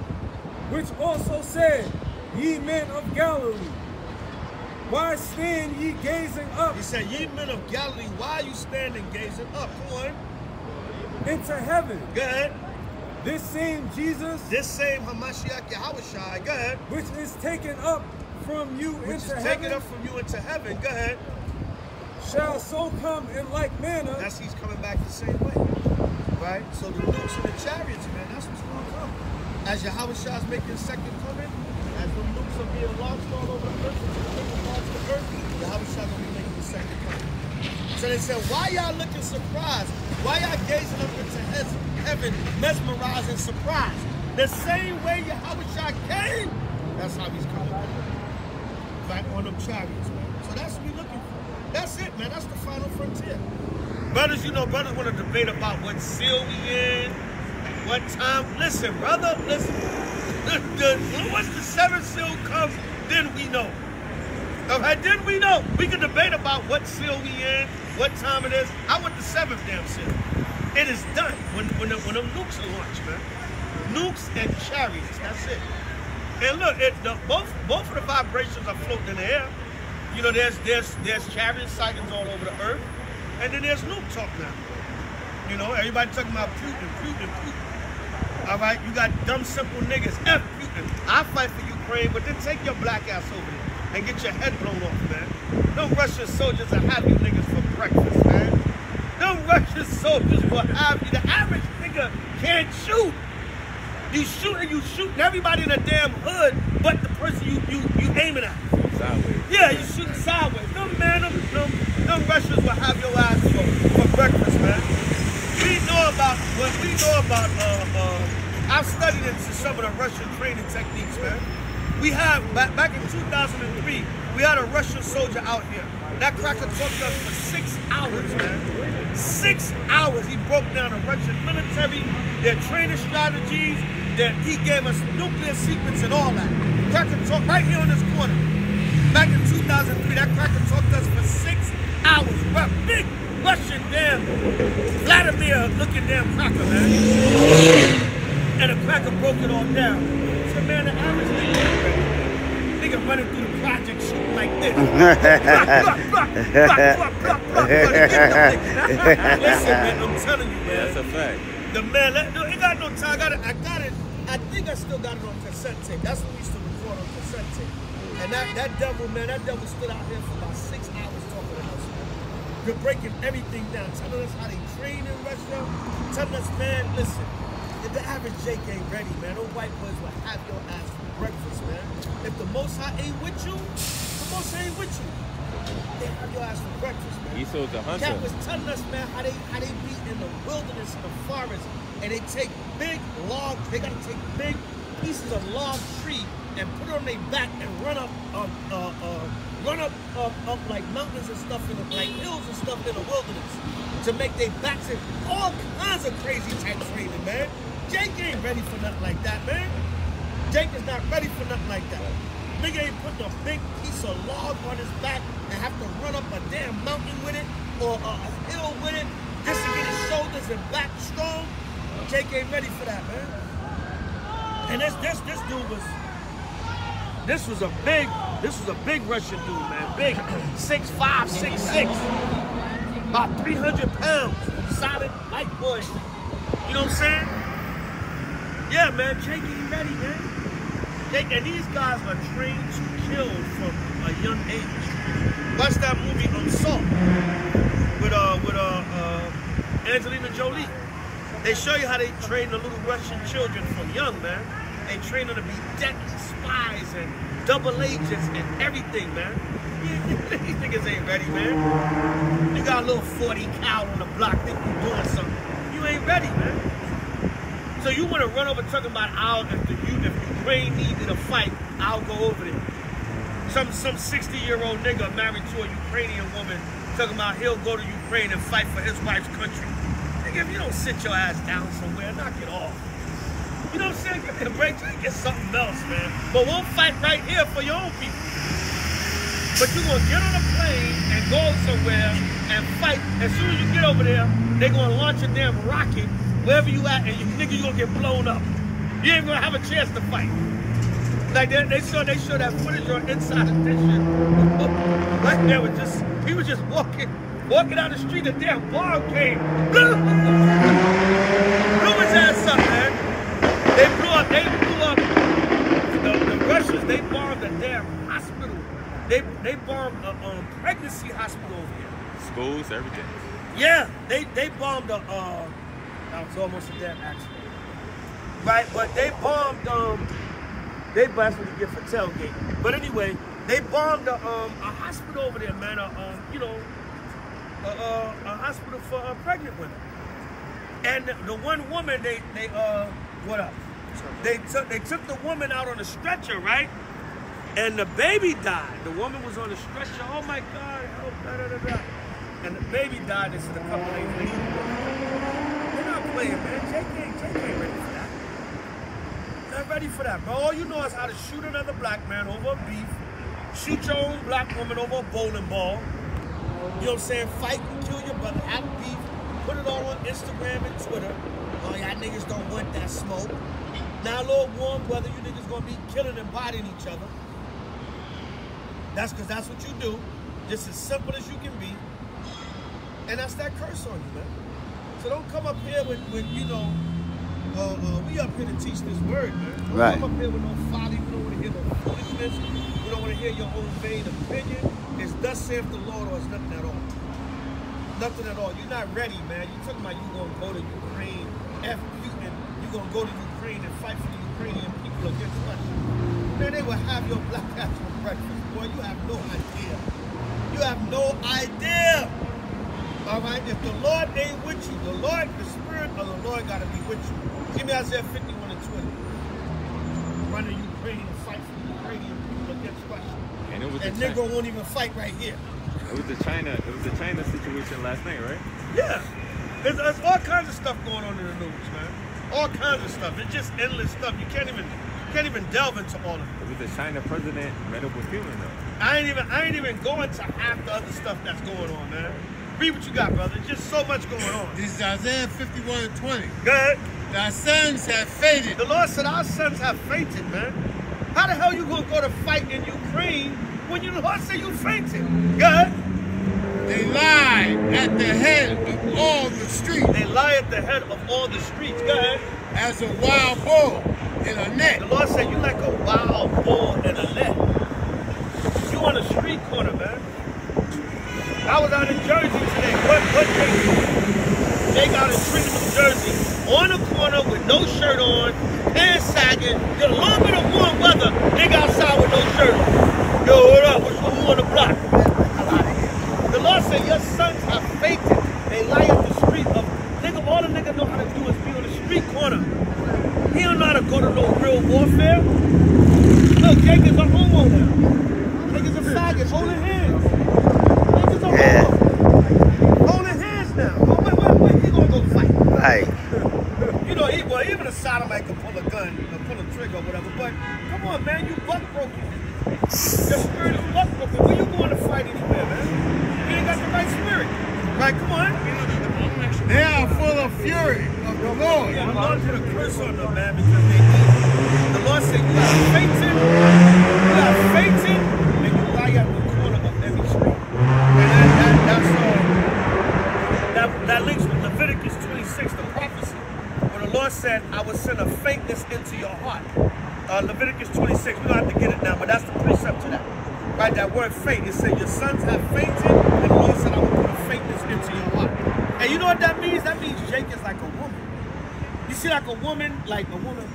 which also said, Ye men of Galilee, why stand ye gazing up He said, Ye men of Galilee, why are you standing gazing up? Come on. into heaven? Good. This same Jesus, This same Hamashiach Yahushai, go ahead, which is taken up from you which is taken heaven, up from you into heaven, go ahead. shall so come in like manner That's he's coming back the same way. Right? So the nukes and the chariots, man, that's what's going to come. As Yahushua is making second coming, as the nukes are the the. So they said, why y'all looking surprised? Why y'all gazing up into heaven, mesmerized and surprised? The same way Yahushua came, that's how he's coming back. Back on them chariots, man. So that's what we looking for. That's it, man. That's the final frontier. Brothers, you know, brothers want to debate about what seal we in, what time. Listen, brother, listen. The, once the seventh seal comes, then we know. Uh, all right, then we know. We can debate about what seal we in, what time it is. I want the seventh damn seal. It is done when when, the, when them nukes are launched, man. Nukes and chariots. That's it. And look, it, the, both both of the vibrations are floating in the air. You know, there's there's there's chariot sightings all over the earth, and then there's nuke talk now. You know, everybody talking about Putin, Putin, Putin. All right, you got dumb, simple niggas. F Putin. I fight for Ukraine, but then take your black ass over there and get your head blown off, man. No Russian soldiers will have you niggas for breakfast, man. No Russian soldiers will have you. The average nigga can't shoot. You shooting, you shooting everybody in the damn hood, but the person you you you aiming at. Sideways. Yeah, you shooting sideways. No man, them, them, them Russians will have your ass for, for breakfast, man. We know about what we know about. Uh, uh, I've studied into some of the Russian training techniques, man. We had back, back in 2003, we had a Russian soldier out here. That cracker talked us for six hours, man. Six hours. He broke down the Russian military, their training strategies. Their, he gave us nuclear secrets and all that. Cracker talked right here on this corner. Back in 2003, that cracker talked us for six hours. What big Russian damn Vladimir looking damn cracker, man. And a cracker broke it all down. So man, the average nigga, nigga running through the project shooting like this. Listen, man, I'm telling you, man. That's a fact. The man, let, no, it got no time. I got it. I got it. I think I still got it on cassette tape. That's what we used to record on cassette tape. And that, that devil, man, that devil stood out here for about six hours talking to us, man. You're breaking everything down, telling us how they train in Russia, telling us, man, listen, if the average Jake ain't ready, man, those white boys will have your ass for breakfast, man. If the Most High ain't with you, the Most High ain't with you. They have your ass for breakfast, man. Esau's a Cat hunter. was telling us, man, how they how they be in the wilderness in the forest, and they take big logs. They gotta take big pieces of log tree and put it on their back and run up, uh, uh, uh, run up, up, up like mountains and stuff in the like hills and stuff in the wilderness to make their backs and all kinds of crazy type training, man. Jake ain't ready for nothing like that, man. Jake is not ready for nothing like that. Nigga ain't putting a big piece of log on his back and have to run up a damn mountain with it or a, a hill with it just to get his shoulders and back strong. Jake ain't ready for that, man. And this this this dude was this was a big this was a big Russian dude, man. Big six five, six six, about 300 pounds, solid light bush. You know what I'm saying? Yeah, man, Jake ain't ready, man. They, and these guys are trained to kill from a young age. Watch that movie Assault with uh with uh, uh Angelina Jolie. They show you how they train the little Russian children from young, man. They train them to be deadly spies and double agents and everything, man. These niggas ain't ready, man. You got a little 40 cal on the block, think you doing something. You ain't ready, man. So you want to run over talking about I'll if the you if Ukraine needed a fight, I'll go over there. Some some 60 year old nigga married to a Ukrainian woman talking about he'll go to Ukraine and fight for his wife's country. Nigga, if you don't sit your ass down somewhere, knock it off. You know what I'm saying? Give me a break till you get something else, man. But we'll fight right here for your own people. But you're gonna get on a plane and go somewhere and fight. As soon as you get over there, they're gonna launch a damn rocket wherever you at, and you nigga you gonna get blown up. You ain't gonna have a chance to fight. Like they, they show they show that footage on Inside Edition. right there was just he was just walking walking down the street, a damn bomb came. Blew his ass up, man. They blew up, they blew up the, the Russians, they bombed a damn hospital. They they bombed a um, pregnancy hospital over here. Schools, everything. Yeah, they they bombed a. Uh, that was almost a damn accident. Right, but they bombed. Um, they that's what you get for tailgate. But anyway, they bombed a um a hospital over there, man. A, um, you know, a, a, a hospital for uh, pregnant women. And the, one woman, they they uh, what up? They took they took the woman out on a stretcher, right? And the baby died. The woman was on the stretcher. Oh my God! Da, da, da, da. And the baby died. This is a couple days later. Playing, man. Ready for that. Not ready for that, bro. All you know is how to shoot another black man over a beef, shoot your own black woman over a bowling ball. You know what I'm saying? Fight and kill your brother, have beef, put it all on Instagram and Twitter. Oh, y'all niggas don't want that smoke. Now, Lord warm weather, you niggas gonna be killing and biting each other. That's because that's what you do. Just as simple as you can be. And that's that curse on you, man. So don't come up here with, with you know, uh, uh, we up here to teach this word, man. Don't Right. come up here with no folly. We don't want to hear no foolishness. We don't want to hear your own vain opinion. It's thus saith the Lord or it's nothing at all. Nothing at all. You're not ready, man. You talking about you gonna go to Ukraine, F Putin, you're gonna go to Ukraine and fight for the Ukrainian people against Russia. Man, they will have your black ass for breakfast. Boy, you have no idea. You have no idea. All right, if the Lord ain't with you, the Lord, the Spirit of the Lord got to be with you. Give me Isaiah 51 and 20. run to Ukraine and fight for Ukrainian people against Russia. And it was And the China, Negro won't even fight right here. it was the China it was the China situation last night, right? Yeah. There's, there's all kinds of stuff going on in the news, man. All kinds of stuff. It's just endless stuff. You can't even can't even delve into all of it. It was the China president met up with though. I ain't even I ain't even going to half the other stuff that's going on, man. Read what you got, brother. There's just so much going on. This is Isaiah 51 and 20. Good. Thy sons have fainted. The Lord said our sons have fainted, man. How the hell you gonna go to fight in Ukraine when you the Lord said you fainted? Good. They lie at the head of all the streets They lie at the head of all the streets. Good. as a wild bull in a net. The Lord said you like a wild bull in a net. You on a street corner, man. I was out in Jersey today. What what Jake? Jake out in Trenton, New Jersey, on the corner with no shirt on, pants sagging, get a little bit of warm weather, nigga outside with no shirt on. Yo, what up? What's going on the block? The Lord said your sons have fainted. They lie at the street of nigga. All the niggas know how to do is be on the street corner. He don't know how to go to no real warfare. Look, Jake is a homeowner. Niggas a faggot, holding hands. Niggas a Yeah. homo. Holding hands now. Wait, wait, wait, wait. He gonna go fight. Right. You know, he, well, even a sodomite can pull a gun, or pull a trigger or whatever, but come on, man, you buck broken. Your spirit is buck broken. Where you going to fight anywhere, man? You ain't got the right spirit. Right, come on. They are full of fury of the Lord. Yeah, the Lord put a curse on them, man, because they eat. The Lord said, you got fainted, you got fainted, and you lie at the corner of every street. And that, that, that's all. That, that links with Leviticus 26, the prophecy, where the Lord said, I will send a faintness into your heart. Uh, Leviticus 26, we don't have to get it now, but that's the precept to that. Right, that word faint, it said, your sons have fainted, and the Lord said, I will put a faintness into your heart. And you know what that means? That means Jake is like a woman. You see, like a woman, like a woman.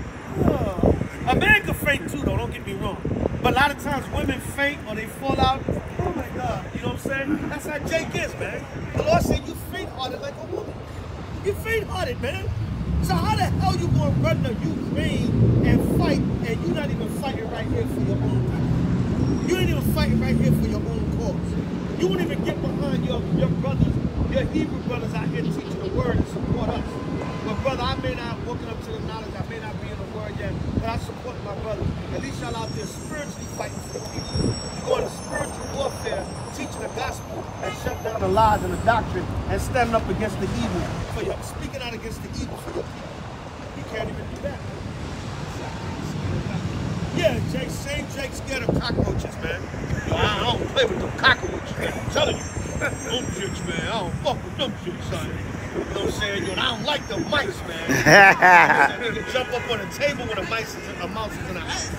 A man can faint too, though. Don't get me wrong. But a lot of times, women faint or they fall out. Oh my God! You know what I'm saying? That's how Jake is, man. The Lord said you faint-hearted like a woman. You faint-hearted, man. So how the hell you gonna run to Ukraine and fight, and you not even fighting right here for your own people? You ain't even fighting right here for your own cause. You won't even get behind your, your brothers, your Hebrew brothers out here teaching the word and support us. But brother, I may not woken up to the knowledge, I may not be in the word yet, but I support my brothers. At least y'all out there spiritually fighting for the people. You go into spiritual warfare, teaching the gospel, and shut down the lies and the doctrine, and standing up against the evil for your speaking out against the evil for your people. You can't even do that. Yeah, Jake, same Jake scared of cockroaches, man. Yo, I don't play with them cockroaches, man. I'm telling you. Them shits, man. I don't fuck with them shits, son. You know what I'm saying? Yo, I don't like the mice, man. You can jump up on a table with a in, a mouse is in a house.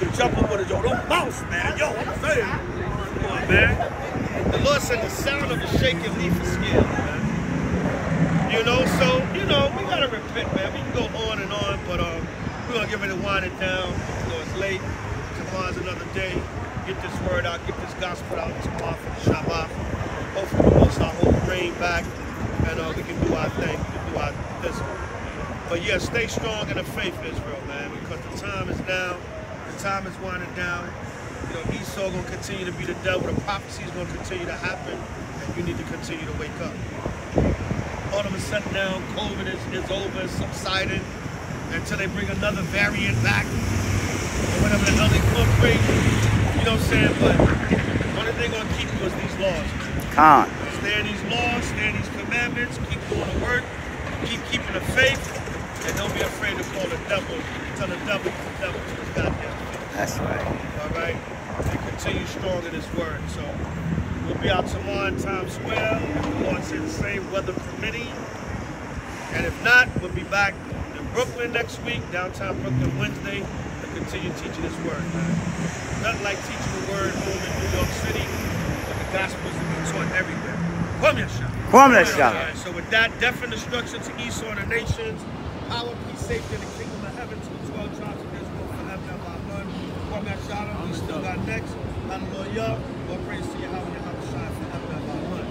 You jump up with a yo, don't mouse, man. Yo, I'm saying. Come on, man. The Lord said the sound of a shaking leaf is scared, man. You know, so, you know, we gotta repent, man. We can go on and on, but um, we're gonna give it a wind it down. You know, it's late. Tomorrow's another day. Get this word out, get this gospel out tomorrow for the Shabbat. Hopefully we will start holding rain back and uh, we can do our thing, we can do our this. But yeah, stay strong in the faith, Israel, man, because the time is now. The time is winding down. You know, Esau gonna continue to be the devil. The prophecy is gonna continue to happen, and you need to continue to wake up. All of a sudden now, COVID is, is over, it's subsiding until they bring another variant back or whatever the hell they. You know what I'm saying? But only thing gonna keep you is these laws. Con. Stay in these laws, stay in these commandments, keep doing the work, keep keeping the faith, and don't be afraid to call the devil, tell the devil the devil to his goddamn face. That's right. All right? And continue strong in his word. So we'll be out tomorrow in Times Square. The Lord said the same, weather permitting. And if not, we'll be back in Brooklyn next week, downtown Brooklyn Wednesday, to continue teaching his word, man. Nothing like teaching the word home in New York City, but the gospel is to be taught everywhere. Come here, Shah. Kwame All Shah. right, so with that, death and destruction to Esau and the nations, power, peace, safety, and the kingdom of heaven to the 12 tribes of Israel forever and ever. Amen. Kwame Shah, we still got next. Hallelujah. All praise to Yahweh, Yahweh Shai forever and ever.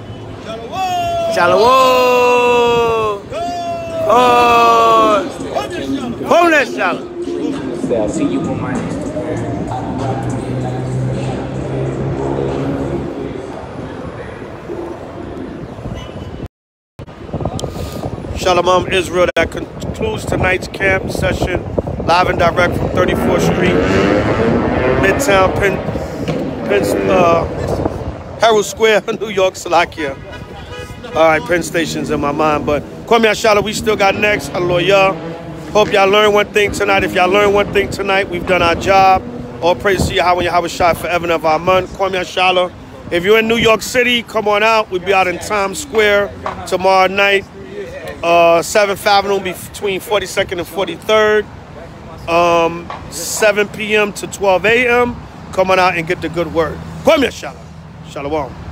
Amen. Shalom. Shalom. Go. Oh. Kwame Shah. Kwame Shalom. say I'll see you on my Instagram. I be rocking it like Shalom Israel. That concludes tonight's camp session, live and direct from 34th Street, Midtown, Penn, Penn uh, Herald Square, New York, Slovakia. All right, Penn Station's in my mind, but Kwame Ashala, we still got next. Hallelujah. Hope y'all learned one thing tonight. If y'all learned one thing tonight, we've done our job. All praise to Yahweh Yahweh Shai forever and ever. Amen. Kwame Ashala. If you're in New York City, come on out. We'll be out in Times Square tomorrow night. Uh, 7th Avenue between 42nd and 43rd. Um, 7 p.m. to 12 a.m. Come on out and get the good word. Kwame Ashala. Shalom.